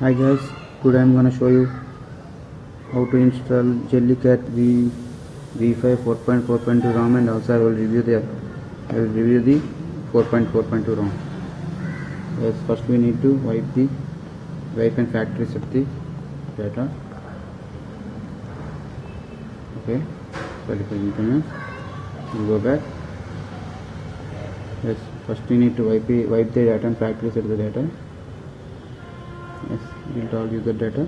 Hi guys, today I'm gonna show you how to install Jellycat V V5 4.4.2 ROM and also I will review the I will review the 4.4.2 ROM. Yes, first we need to wipe the wipe and factory set the data. Okay, sorry for inconvenience. We'll go back. Yes, first we need to wipe the, wipe the data and factory set the data. Yes, we'll all use the data.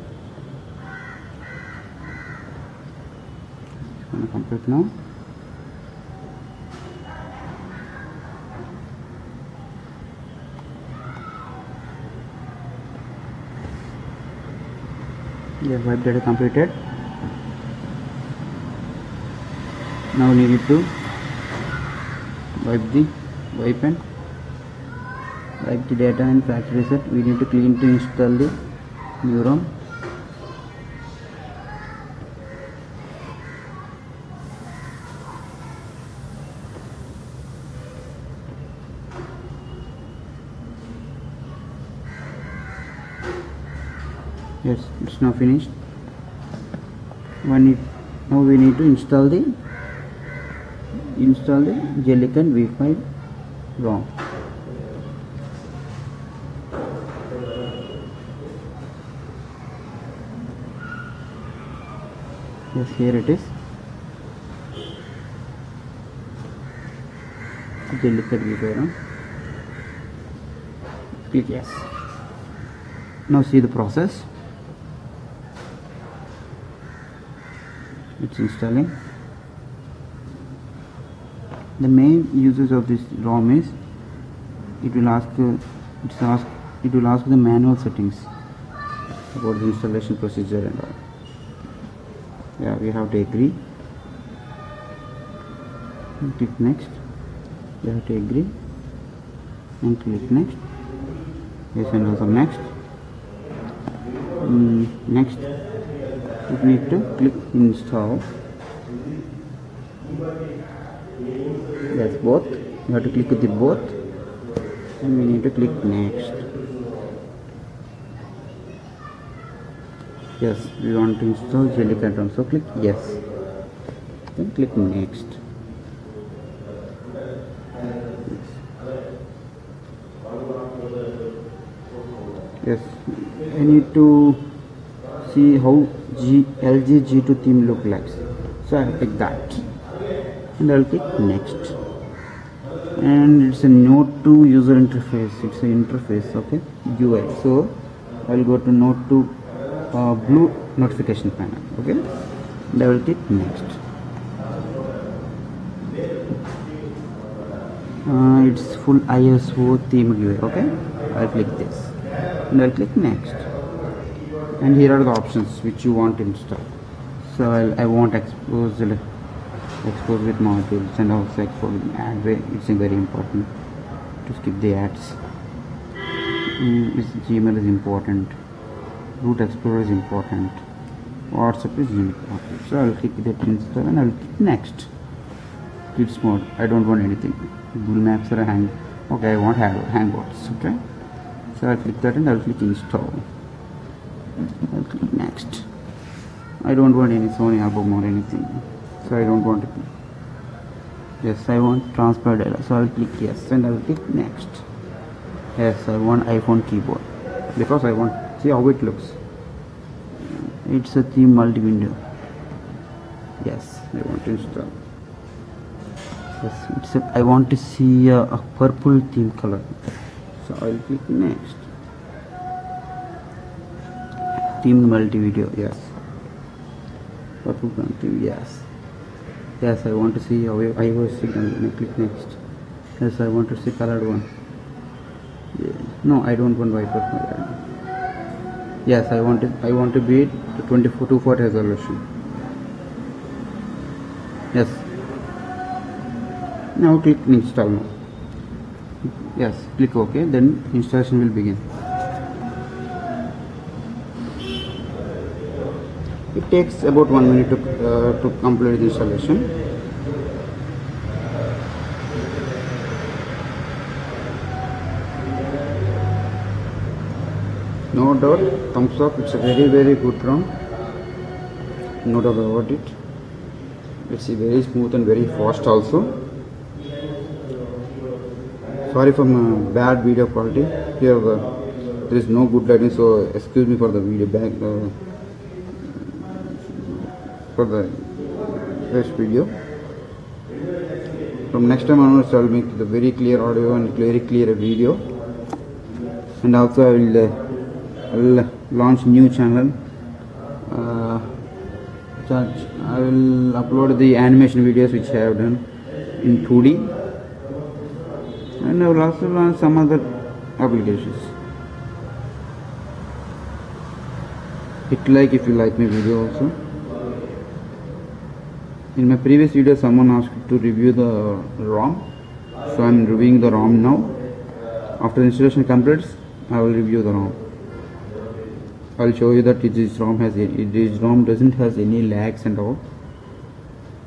It's gonna complete now. Yeah, wipe data completed. Now we need to wipe the wipe and wipe the data and factory reset. We need to clean to install the new ROM. Yes, it's now finished. Need, now we need to install the install the JellyKat V5 ROM. Yes, here it is. JellyKat V5 ROM. Click yes. Now see the process. It's installing. The main uses of this ROM is it will ask uh, it's ask it will ask the manual settings about the installation procedure and all. Yeah, we have to agree. Click next. We have to agree and click next. Yes, and also next. Mm, next, we need to click install. That's both. You have to click with the both, and we need to click next. Yes, we want to install JellyKat so click yes. Then click next. Yes, I need to see how G, LG G2 theme look like. So I'll pick that and I'll click next. And it's a Note 2 user interface. It's an interface, okay, UI. So I'll go to Note 2 uh, blue notification panel, okay. And I will click next. Uh, it's full ISO theme UI, okay. I'll click this and I'll click next and here are the options which you want to install so I'll, I want Xposed Xposed with modules and also export with ad it's very important to skip the ads mm, Gmail is important root explorer is important. WhatsApp is important so I'll click that install and I'll click next. Kids mode. I don't want anything. Google Maps or hang okay I want hangouts okay? So I'll click that and I'll click install. I'll click next. I don't want any Sony album or anything so I don't want it. Yes I want transfer data so I'll click yes and I'll click next. Yes I want iPhone keyboard because I want see how it looks. It's a theme multi-window. Yes I want to install. Yes it's a, I want to see a, a purple theme color. So I'll click next. Theme multi-video yes. Purple country yes. Yes I want to see how iOS signal and I click next. Yes I want to see colored one. Yeah. no I don't want white yes I want it I want to be 24 to 40 resolution. Yes. Now click install now. Yes click ok then installation will begin. It takes about one minute to, uh, to complete the installation no doubt thumbs up. It's a very very good ROM no doubt about it. It's very smooth and very fast also. Sorry for my bad video quality. Here the, there is no good lighting so excuse me for the video back uh, for the first video. From next time onwards I will make the very clear audio and very clear video. And also I will, uh, I will launch new channel. Uh, I will upload the animation videos which I have done in 2D and I will also launch some other applications. Hit like if you like my video also. In my previous video someone asked to review the ROM. So I'm reviewing the ROM now. After installation completes I will review the ROM I'll show you that this ROM has this ROM doesn't has any lags and all.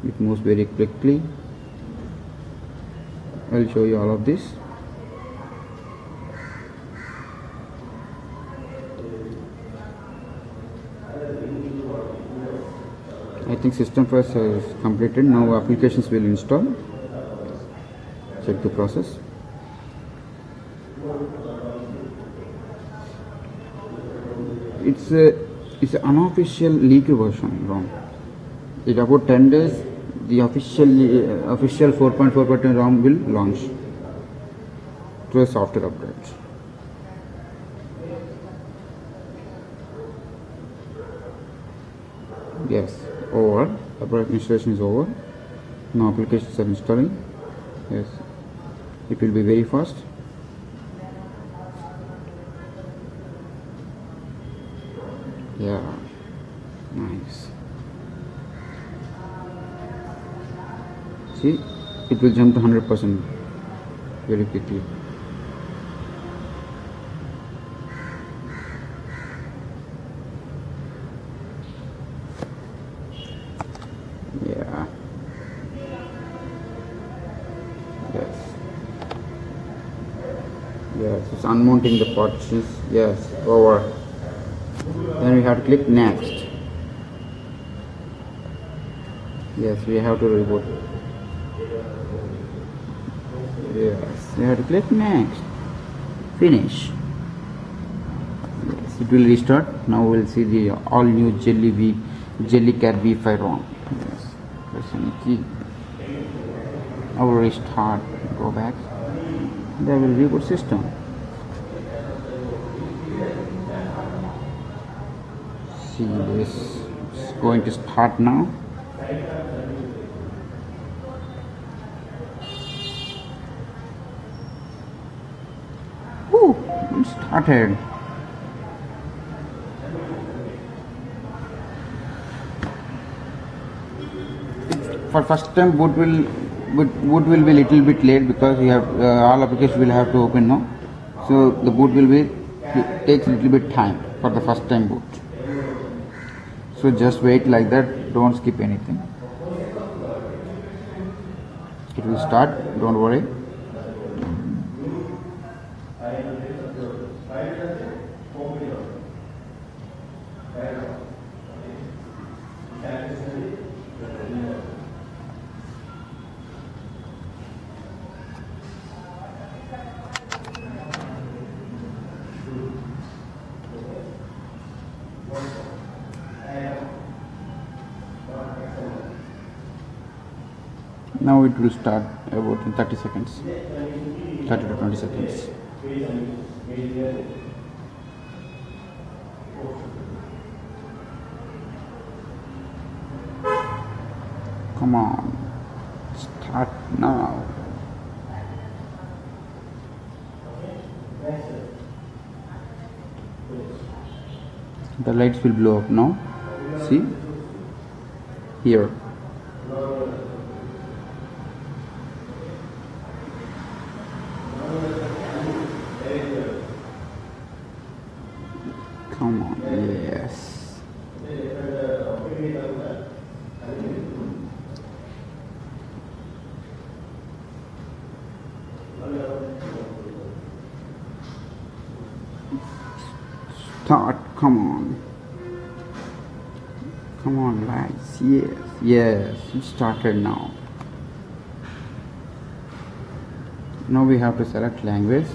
It moves very quickly. I'll show you all of this. I think system first is completed. Now applications will install. Check the process it's a it's an unofficial leak version ROM in about 10 days. The official uh, official 4.4 ROM will launch to a software update. Yes over. Update installation is over. Now applications are installing. Yes. It will be very fast yeah. Nice. See it will jump to 100% very quickly. Yeah. Yes. Yes it's unmounting the partitions yes over then we have to click next. Yes we have to reboot. Yes we have to click next. Finish. Yes it will restart. Now we'll see the all new jelly v JellyKat v5 rom yes press any key. I will restart. Go back. Then will reboot system see this it's going to start now. Woo, it started for first time boot will boot, will be little bit late because you have uh, all applications will have to open now. So the boot will be takes little bit time for the first time boot so just wait like that. Don't skip anything. It will start. Don't worry now it will start about in 30 seconds. 30 to 20 seconds. Come on. Start now. The lights will blow up now see? Here Come on, yes. Come on. Come on lads. Yes yes. It started now. Now we have to select language.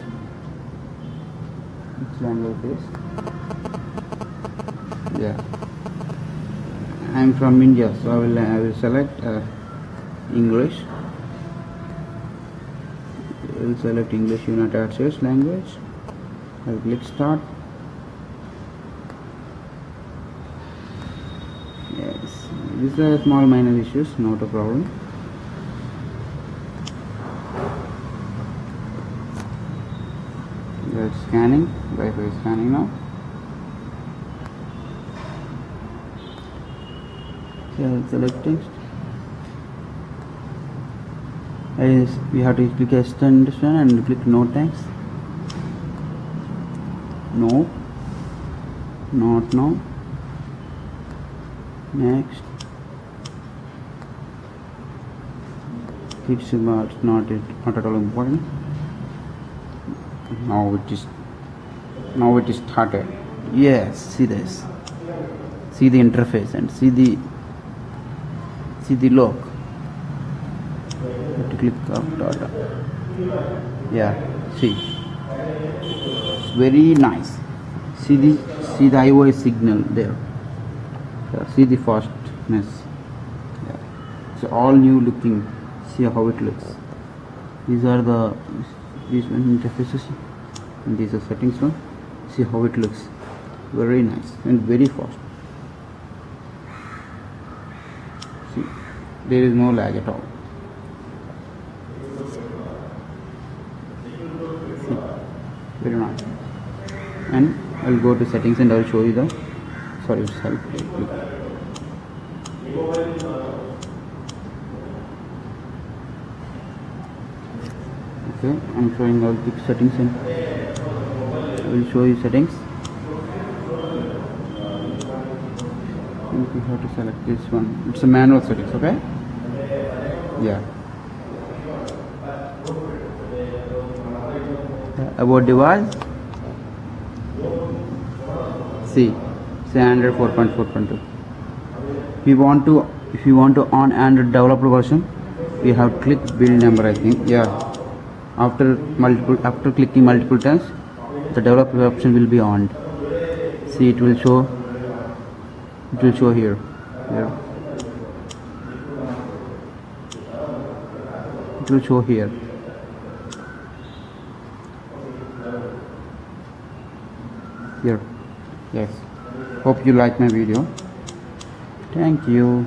Which language is? Yeah. I'm from India so I will, I will select uh, English. I will select English United States language. I will click start yes these are small minor issues not a problem. That's scanning Wi-Fi is scanning now. Yeah, select text. We have to click extend and click no text. No. Not now. Next it's about not it not at all important. Now it is now it is started. Yes see this. See the interface and see the see the have to click up data yeah see. It's very nice. See the see the iOS signal there. Yeah, see the fastness. Yeah. it's all new looking see how it looks. These are the these interfaces. And these are settings one. See how it looks. Very nice and very fast. See there is no lag at all. See very nice. And I'll go to settings and I'll show you the sorry help okay I'm showing all the settings and I will show you settings. You have to select this one. It's a manual settings okay? Yeah. Uh, about device? See say Android 4.4.2 we want to if you want to on Android developer version we have click build number I think. Yeah after multiple after clicking multiple times the developer option will be on. See it will show it will show here. Here. It will show here. Here. Yes. Hope you like my video. Thank you